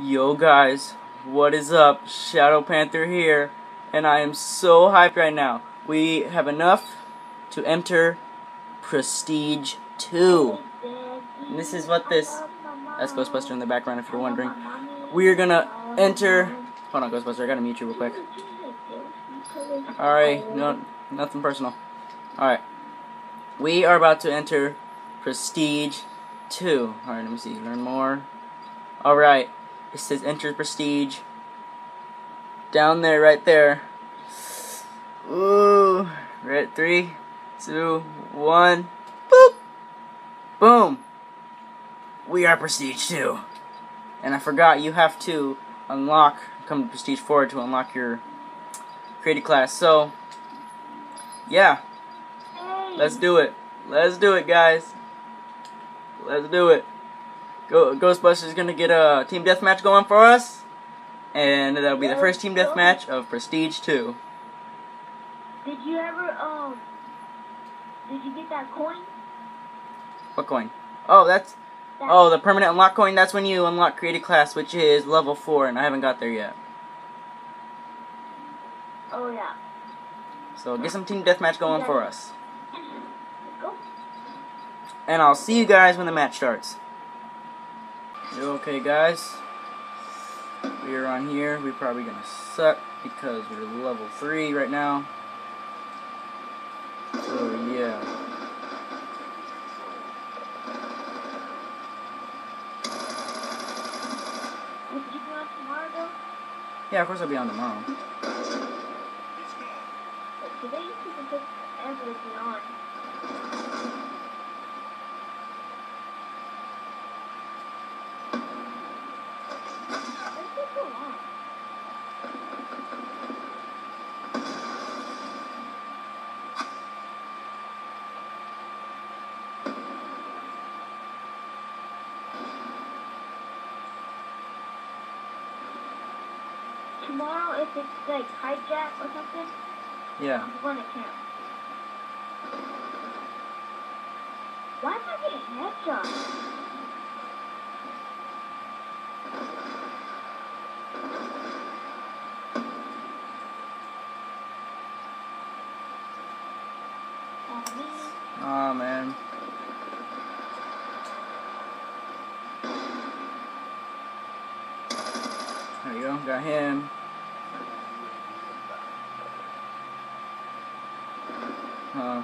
Yo guys, what is up? Shaddow Panther here, and I am so hyped right now. We have enough to enter Prestige 2. And this is what this... That's Ghostbuster in the background if you're wondering. We're gonna enter... Hold on Ghostbuster, I gotta mute you real quick. Alright, no, nothing personal. Alright. We are about to enter Prestige 2. Alright, let me see. Learn more. Alright. It says enter prestige. Down there, right there. Ooh. Right, three, two, one. Boop. Boom. We are prestige two. And I forgot you have to unlock, come to prestige four to unlock your created class. So, yeah. Let's do it. Let's do it, guys. Let's do it. Go Ghostbusters is gonna get a team deathmatch going for us, and that'll be the first team deathmatch of Prestige 2. Did you ever um? Did you get that coin? What coin? Oh, that's That, oh the permanent unlock coin. That's when you unlock created class, which is level four, and I haven't got there yet. Oh yeah. So get some team deathmatch going for us, and I'll see you guys when the match starts. Okay, guys. We are on here. We're probably gonna suck because we're level three right now. So yeah. Would you be on tomorrow though? Yeah, of course I'll be on tomorrow. But today you can take ever to be on. Tomorrow, if it's like hijack or something, Yeah. I'm gonna camp. Why am I getting headshots? Oh. Man. There you go. Got him. Uh,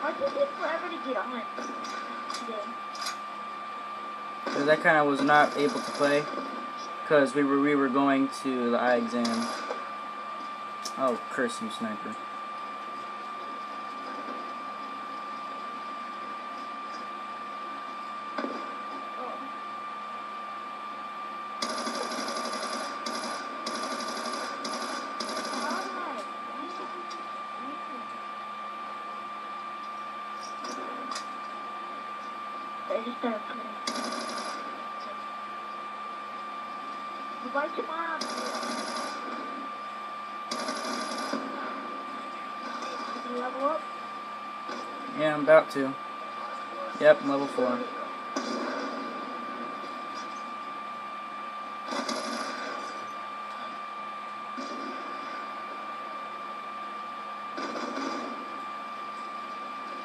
Why did it take forever to get on? Cause I kind of was not able to play, cause we were we were going to the eye exam. Oh, curse you, sniper! I just level up? Yeah, I'm about to. Yep, I'm level four.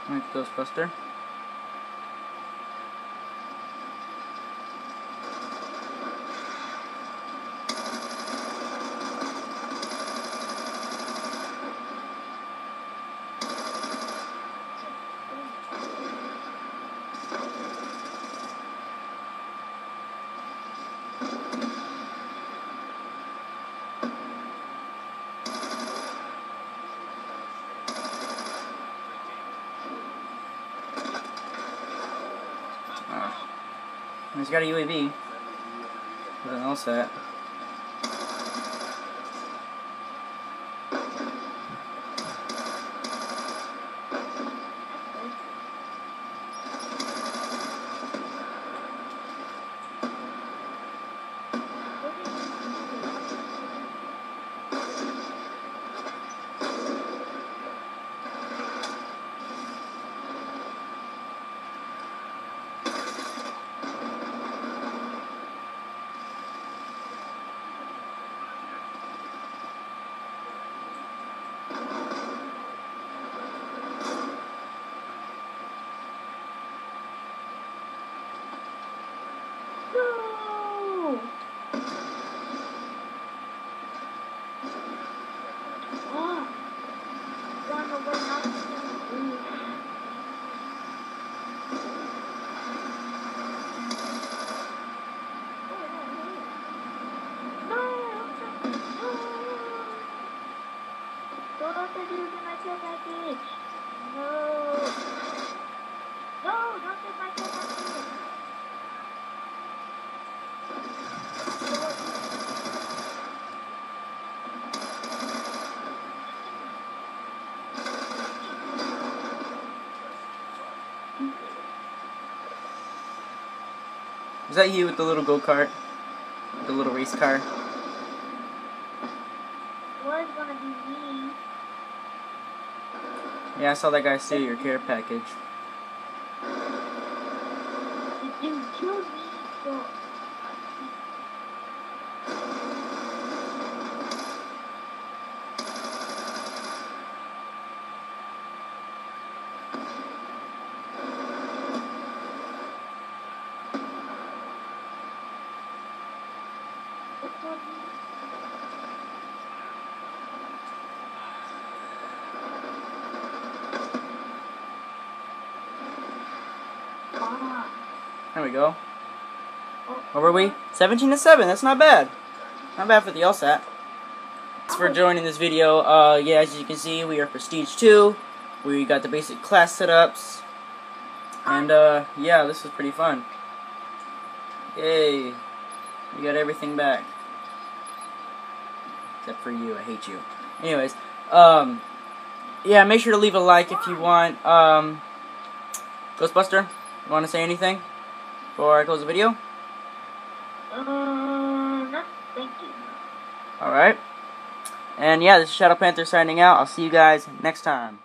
Right, Ghostbuster. He's got a UAV. Nothing else that. to do with my care package? No. No, don't take my care package. Is that you with the little go kart? The little race car? Was gonna be me. Yeah, I saw that guy steal your care package. Dude killed me, so There we go. What were we? 17 to 7. That's not bad. Not bad for the LSAT. Thanks for joining this video. Uh, yeah, as you can see, we are Prestige 2. We got the basic class setups. And, uh, yeah, this was pretty fun. Yay. We got everything back. Except for you. I hate you. Anyways, um, yeah, make sure to leave a like if you want. Um, Ghostbuster, you want to say anything before I close the video? Uh, no, thank you. Alright. And yeah, this is Shaddow Panther signing out. I'll see you guys next time.